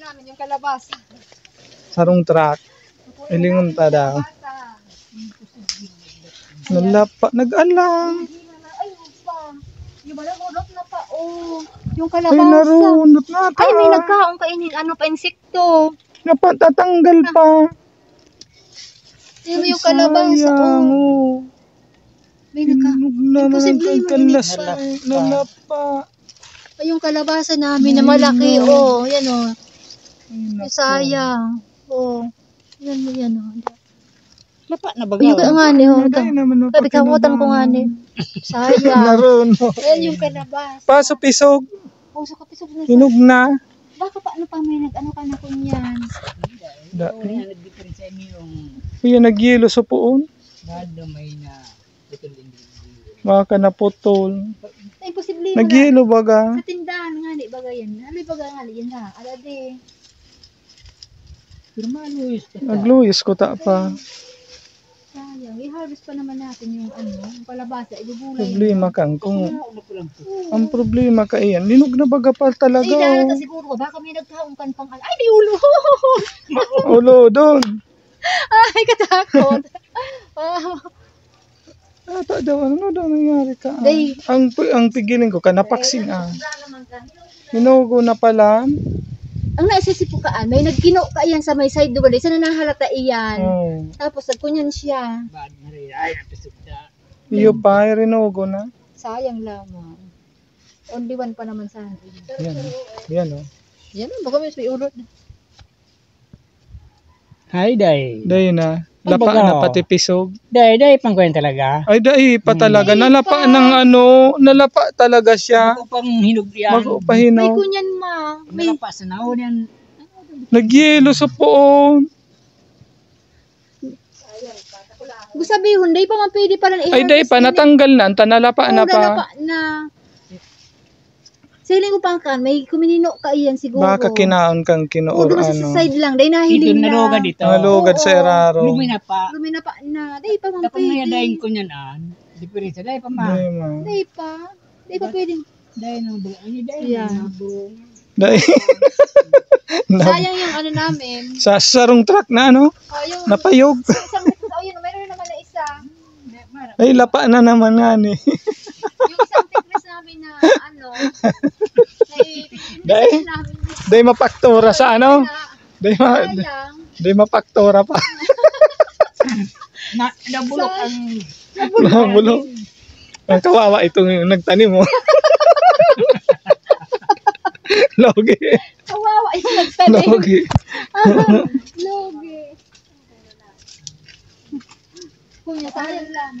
namin yung kalabasa. Sarong truck. Ilingon ta daw. Nalapa. Ay, pa. Yung malangurot na pa, oh. Yung Ay, kalabasa. narunot na ta. Ay, may nagkaong kainin, ano pa, insekto. Napatatanggal pa. Ayun, yung kalabasa, oh. oh. May nagka... Imposible yung mainit Nalapa. Ay, yung kalabasa namin na malaki, oh. Yan, oh. Sayang. Oh. Yan mo, yan, oh. Lapa na Ay, yung bagaw. nga, ni, oh. Ay, naman Sabi, kamutan ko nga, ni. Sayang. Narunot. Yan yung kalabasa. Paso pisog. Puso ka, pisog na. Hinog na. Baka pa, ano pa, may nag-ano ka na kunyan. Da. Kaya nag-difference sa inyo yung Kuya, nagyelo sa puon. bado may na. Baka naputol. Ay, imposible. wala. Nagyelo baga. Sa tindahan nga, di baga yan. Ano baga nga, yan ha. Ala di. Pero maluis ka ta. Nagluyos ko ta pa. Sayang. I-harvest pa naman natin yung ano, yung palabasa. Ibubulay. Problema kang kung Ano ko ang problema ka iyan. Ninog na baga pa talaga. Ay, dahil oh. ka siguro. Baka may nagkaong kan pang Ay, may ulo! Ulo, doon. Ay, katakot. Ah, Ata daw, ano daw nangyari ka? ah? Ang, ang pigilin ko, kanapaksin ah. wala naman ka. Minugo na pala. Ang naisisipukaan, may nagkino ka yan sa may side doon. Isa na nahalata iyan. Oh. Tapos nagkunyan siya. Bad na rin. Ay, napisog ta. Iyo pa, ay rinugo na. Sayang lamang. Only one pa naman sa akin. Yan. Yan oh. Yan, baka may ulot. Hi, day. Dahil na. Lapa baga, na pati pisog. Day, day, pang kwenta talaga. Ay, dahil pa talaga. Nalapa ng ano, nalapa talaga siya. Pang hinog yan. May Mag-upahinaw. kunyan ma. May Nalapa sa naon yan. Nagyelo sa puon. Kung sabihin, day pa pwede pa lang Ay, dahil pa, natanggal na. Anta nalapa na pa. pa. Na. Siling ko pang kan, may kuminino ka iyan siguro. Baka kinaon kang O, kinuor doon sa ano. side lang, day Dito nahiling na. naroga dito. Nalugad sa eraro. Lumina pa. Lumina pa na. Day pa man Dapat may pwede. daing ko niyan an. Diferensya. Day pa ma. Dahil pa. Day pa pwede. Day nang bulo. Ay, day Yeah. nang bulo. Dahil. Sayang yung ano namin. sa sarong truck na ano. O, yung Napayog. isang oh, yun, mayroon naman na isa. Ay, lapa na naman nga ni. Yung isang thickness namin na ano, ay, Day. Dahil mapaktura sa ano. Dahil ma, dahil mapaktura pa. Na, nabulok ang Nabulong. Ang kawawa itong nagtanim mo. Logi. Kawawa yung nagtanim. Logi. Logi. Kunya, sayang lang.